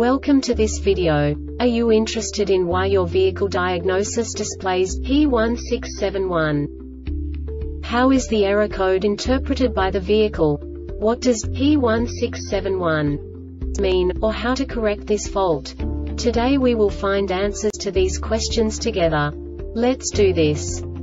Welcome to this video. Are you interested in why your vehicle diagnosis displays P1671? How is the error code interpreted by the vehicle? What does P1671 mean, or how to correct this fault? Today we will find answers to these questions together. Let's do this.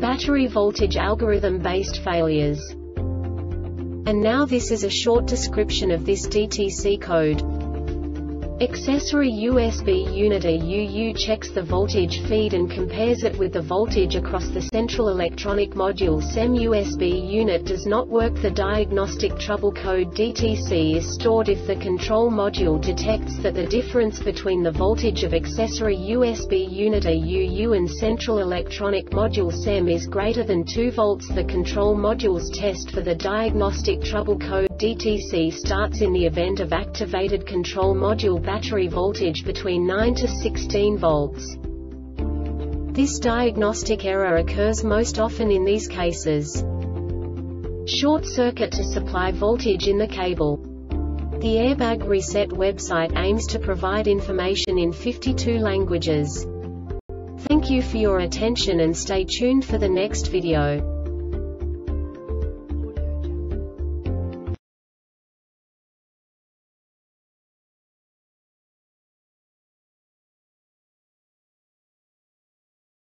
battery voltage algorithm-based failures. And now this is a short description of this DTC code. Accessory USB unit AUU checks the voltage feed and compares it with the voltage across the central electronic module. CEM USB unit does not work. The diagnostic trouble code DTC is stored if the control module detects that the difference between the voltage of accessory USB unit AUU and central electronic module CEM is greater than 2 volts. The control module's test for the diagnostic trouble code DTC starts in the event of activated control module battery voltage between 9 to 16 volts. This diagnostic error occurs most often in these cases. Short circuit to supply voltage in the cable. The Airbag Reset website aims to provide information in 52 languages. Thank you for your attention and stay tuned for the next video.